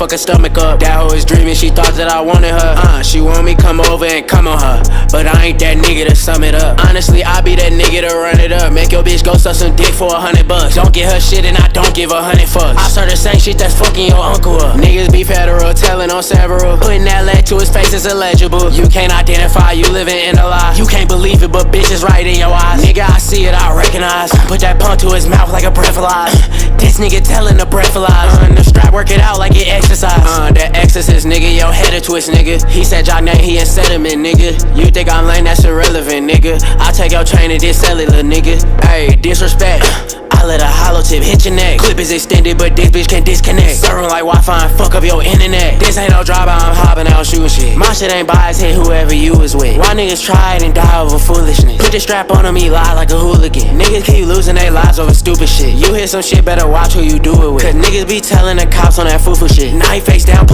fuck her stomach up. That hoe is dreaming, she thought that I wanted her. Uh, she want me come over and come on her. But I ain't that nigga to sum it up. Honestly, I be that nigga to run it up. Make your bitch go suck some dick for a hundred bucks. Don't get her shit and I don't give a hundred fucks. I started saying shit that's fucking your uncle up. Niggas be federal, on several. Putting that lead to his face is illegible. You can't identify, you living in a lie. You can't believe it, but bitch is right in your eyes. Nigga, I see it, I recognize. Put that pump to his mouth like a breathalyze. This nigga telling the breathalyze. Uh, the strap work it out like it exercise. Uh, that exorcist nigga, your head a twist, nigga. He said y'all name, he in sediment, nigga. You think I'm lame, that's irrelevant, nigga. I take your chain and this cellular, nigga. Hey, disrespect. Tip hit your neck. Clip is extended, but this bitch can disconnect. Serving like Wi-Fi and fuck up your internet. This ain't no drive I'm hopping out shooting shit. My shit ain't biased, hit whoever you was with. Why niggas try it and die over foolishness? Put the strap on him, he lie like a hooligan. Niggas keep losing their lives over stupid shit. You hear some shit, better watch who you do it with. Cause niggas be telling the cops on that foo shit. Now he face down